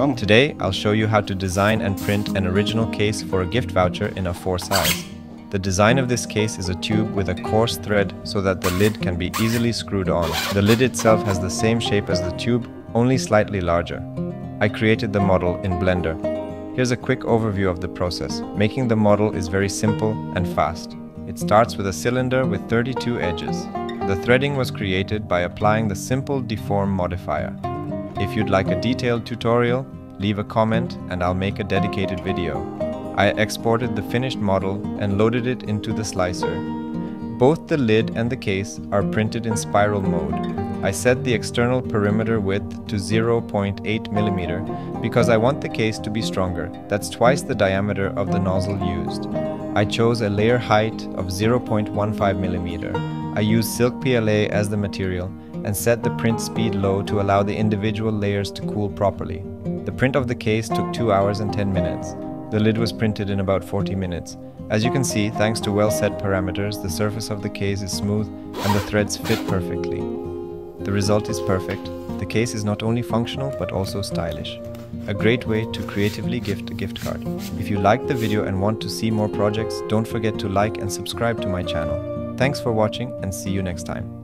Today, I'll show you how to design and print an original case for a gift voucher in A4 size. The design of this case is a tube with a coarse thread so that the lid can be easily screwed on. The lid itself has the same shape as the tube, only slightly larger. I created the model in Blender. Here's a quick overview of the process. Making the model is very simple and fast. It starts with a cylinder with 32 edges. The threading was created by applying the simple deform modifier. If you'd like a detailed tutorial, leave a comment and I'll make a dedicated video. I exported the finished model and loaded it into the slicer. Both the lid and the case are printed in spiral mode. I set the external perimeter width to 0.8 mm because I want the case to be stronger. That's twice the diameter of the nozzle used. I chose a layer height of 0.15 mm. I used silk PLA as the material and set the print speed low to allow the individual layers to cool properly. The print of the case took 2 hours and 10 minutes. The lid was printed in about 40 minutes. As you can see, thanks to well set parameters, the surface of the case is smooth and the threads fit perfectly. The result is perfect. The case is not only functional but also stylish. A great way to creatively gift a gift card. If you liked the video and want to see more projects, don't forget to like and subscribe to my channel. Thanks for watching and see you next time.